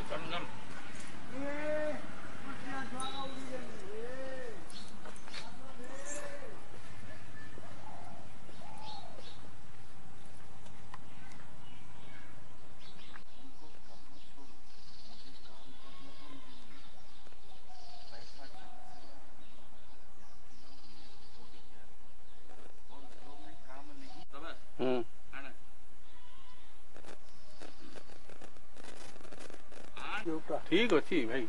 どっかになる。 없다. ठीक है ठीक भाई